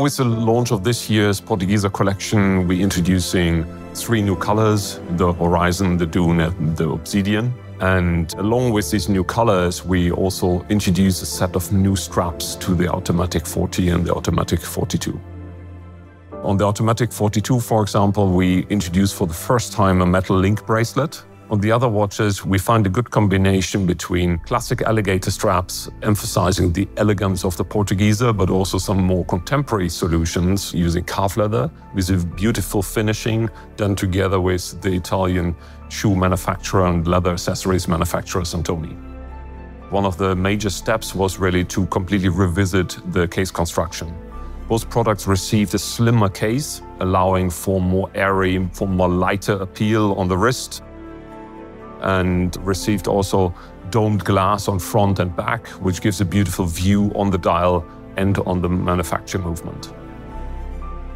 With the launch of this year's Portugieser collection, we're introducing three new colors, the Horizon, the Dune, and the Obsidian. And along with these new colors, we also introduce a set of new straps to the Automatic 40 and the Automatic 42. On the Automatic 42, for example, we introduce for the first time a metal link bracelet on the other watches, we find a good combination between classic alligator straps, emphasizing the elegance of the Portugieser, but also some more contemporary solutions using calf leather with a beautiful finishing done together with the Italian shoe manufacturer and leather accessories manufacturer Santoni. One of the major steps was really to completely revisit the case construction. Both products received a slimmer case, allowing for more airy, for more lighter appeal on the wrist, and received also domed glass on front and back, which gives a beautiful view on the dial and on the manufacture movement.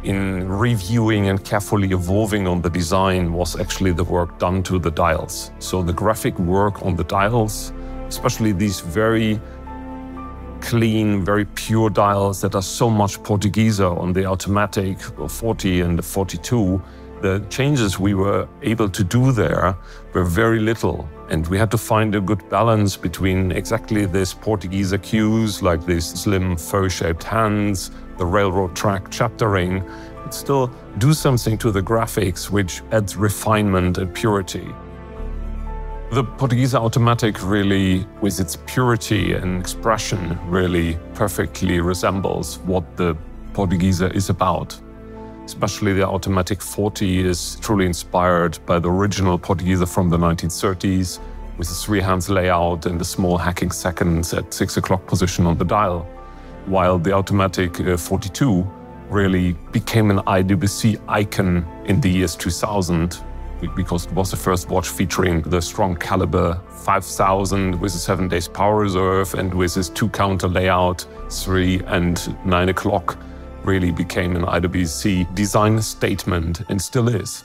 In reviewing and carefully evolving on the design was actually the work done to the dials. So the graphic work on the dials, especially these very clean, very pure dials that are so much Portugieser on the automatic 40 and the 42, the changes we were able to do there were very little. And we had to find a good balance between exactly this Portugieser cues, like these slim feuille-shaped hands, the railroad track chaptering, but still do something to the graphics which adds refinement and purity. The Portugieser Automatic really, with its purity and expression, really perfectly resembles what the Portugieser is about. Especially the automatic 40 is truly inspired by the original Portugieser from the 1930s, with the three hands layout and the small hacking seconds at 6 o'clock position on the dial, while the automatic uh, 42 really became an IWC icon in the years 2000 because it was the first watch featuring the strong caliber 5000 with a seven days power reserve and with its two counter layout, three and nine o'clock really became an IWC design statement and still is.